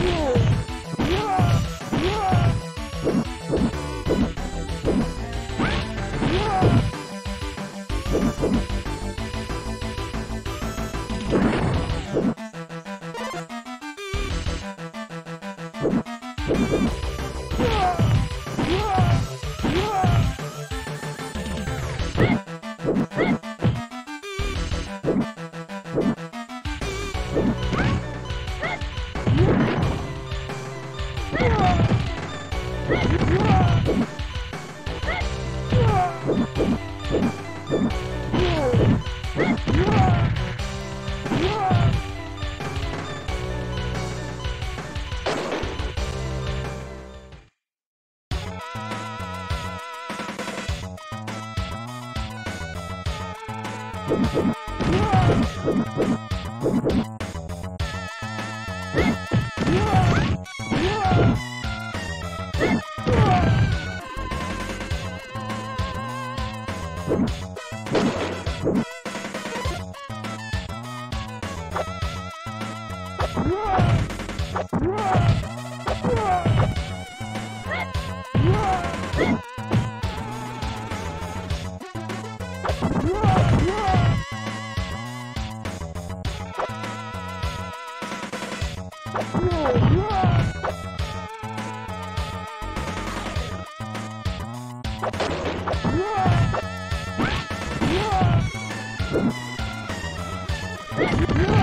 Whoa. Whoa! No!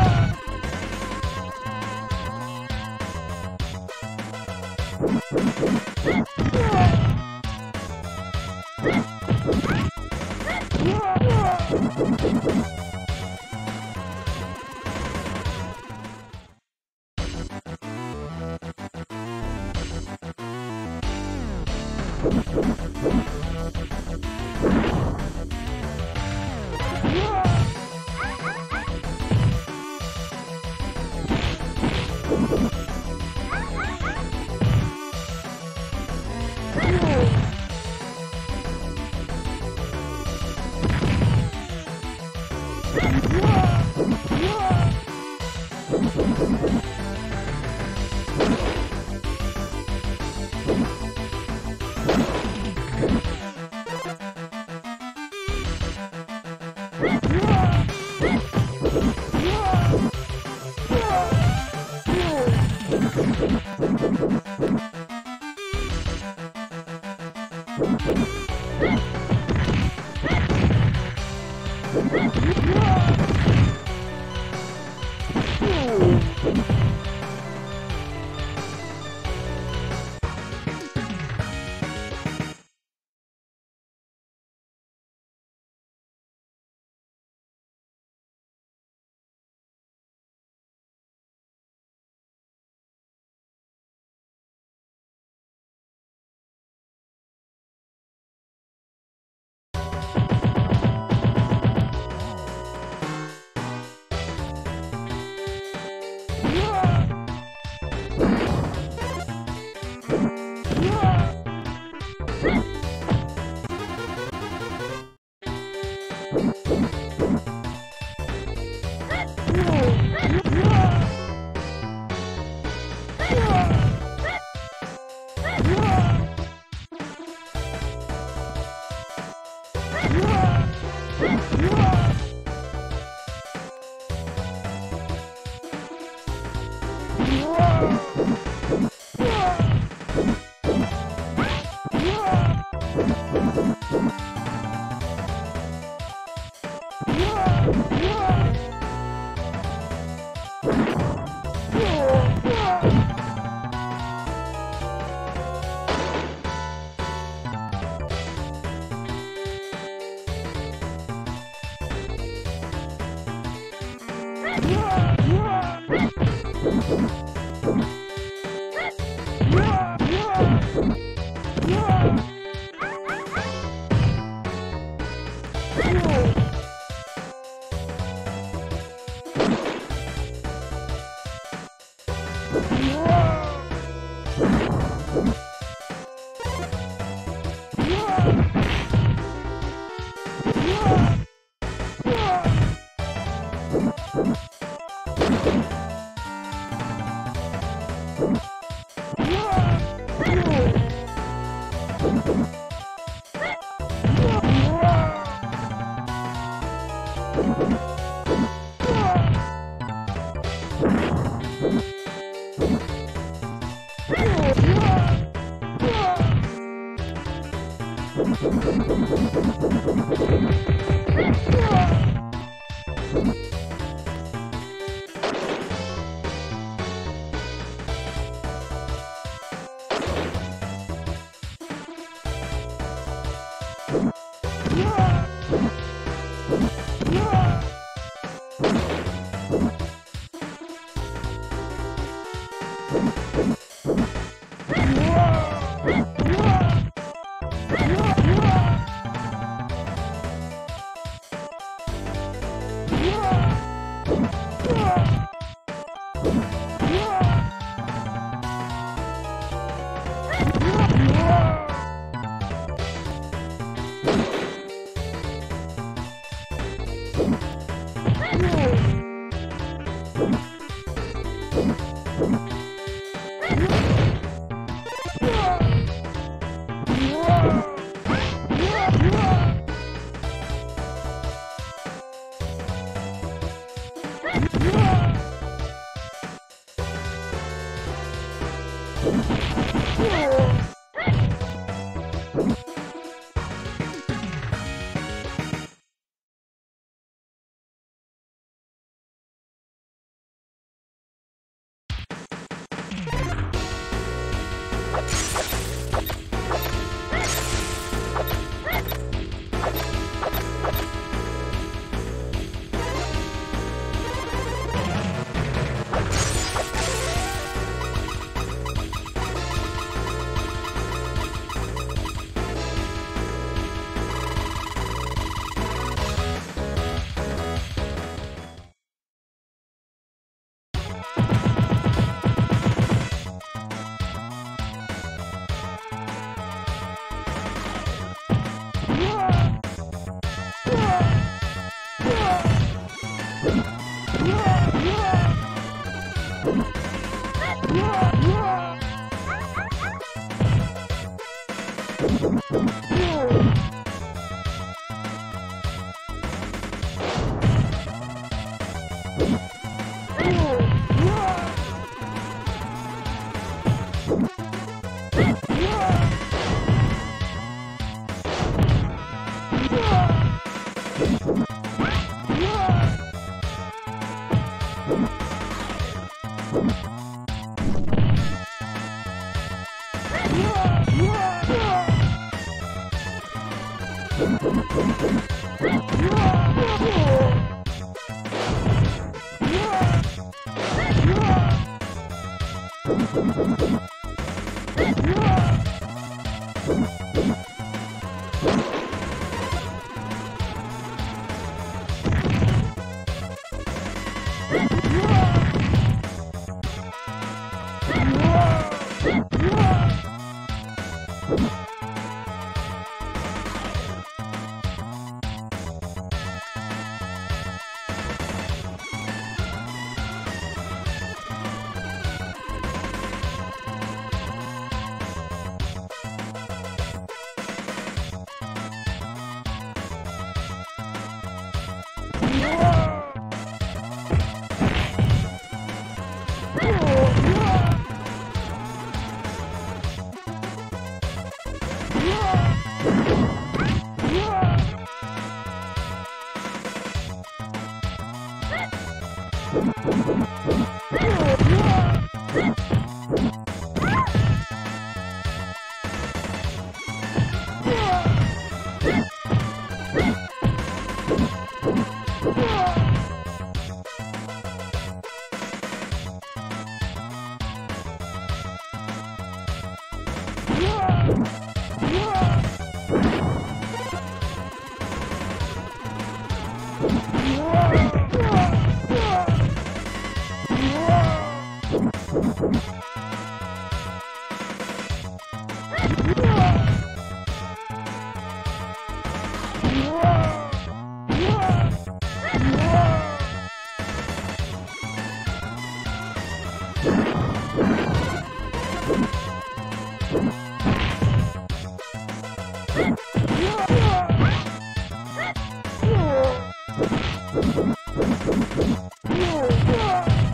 Yeah, yeah.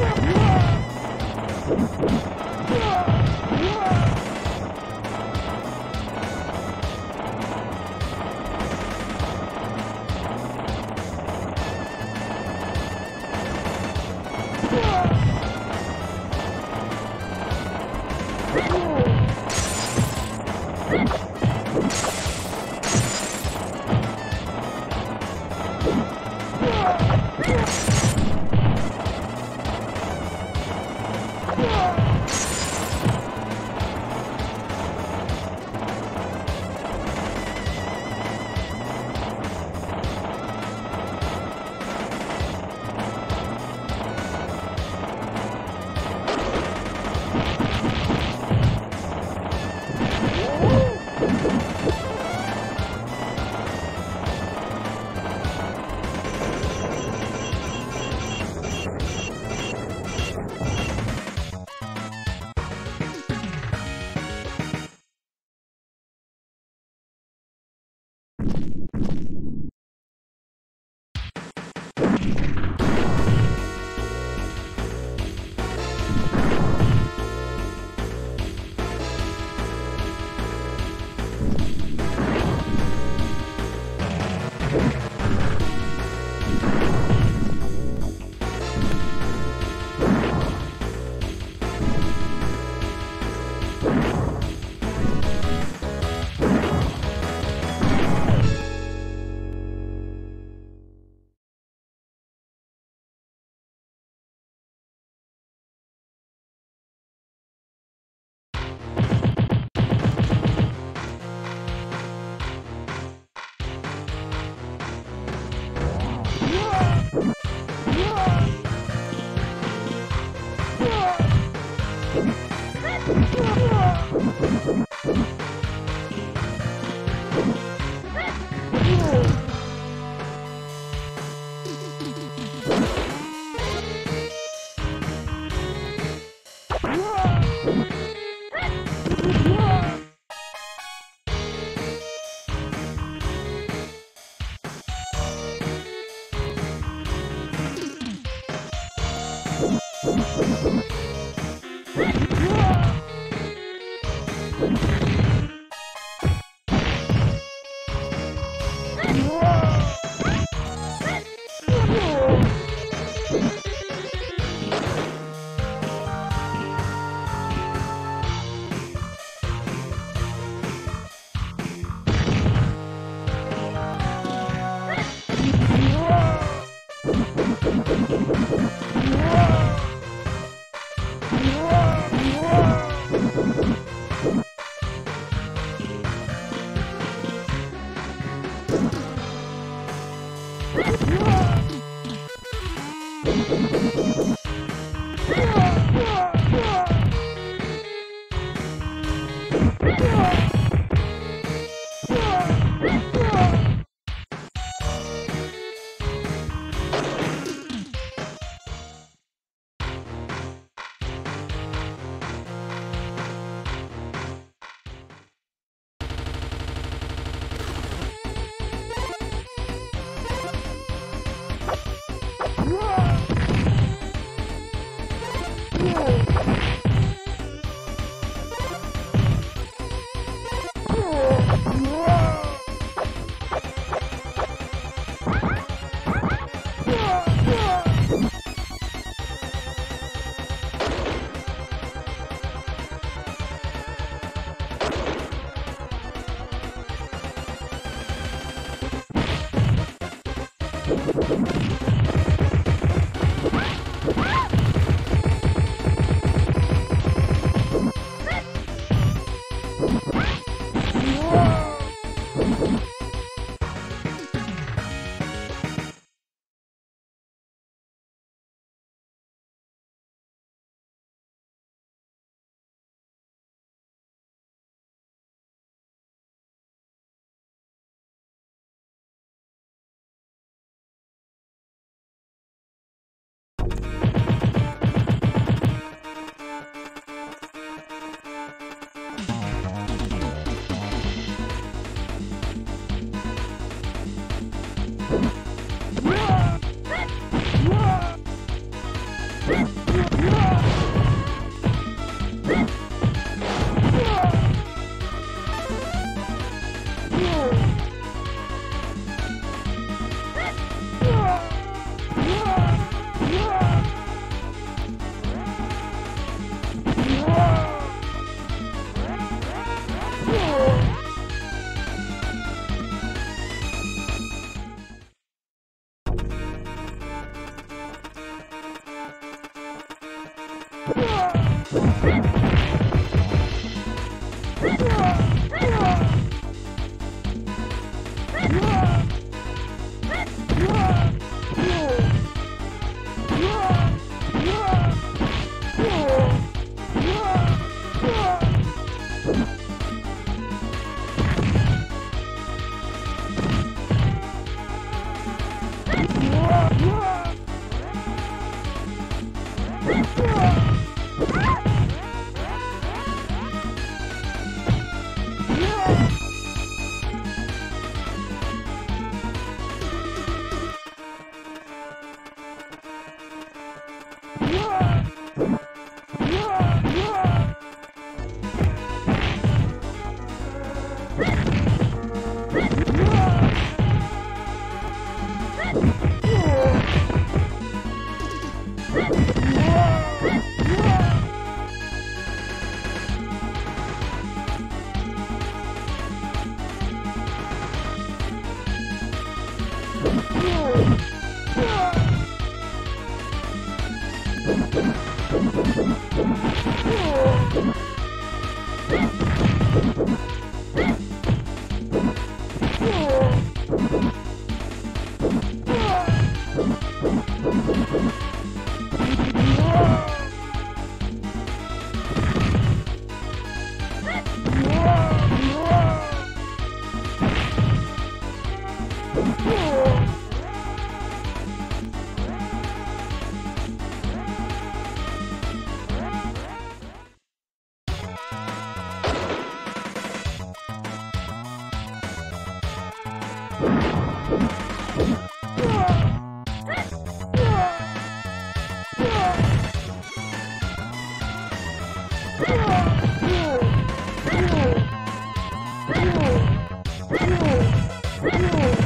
Thank you. Whoa! Woo! Woo!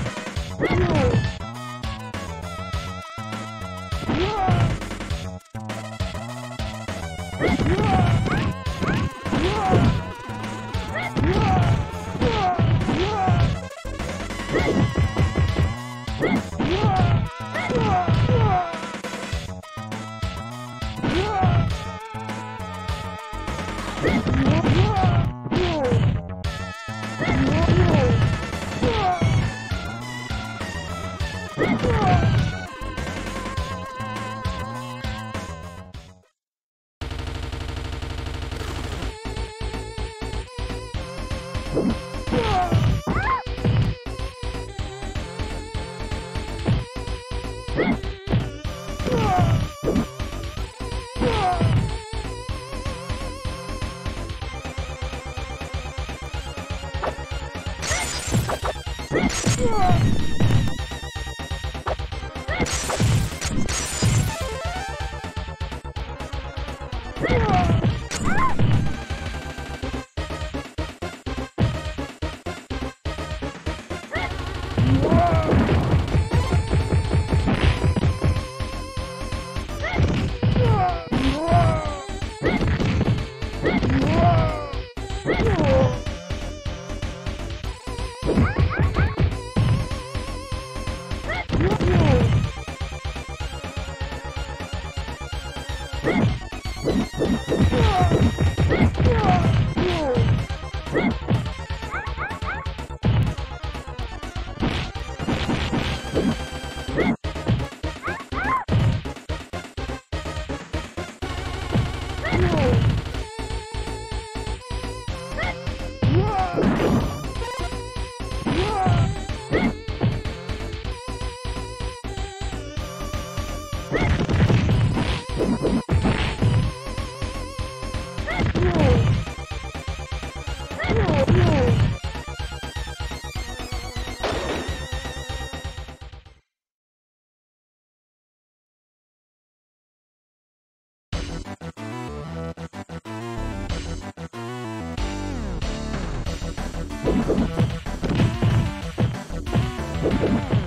Oh.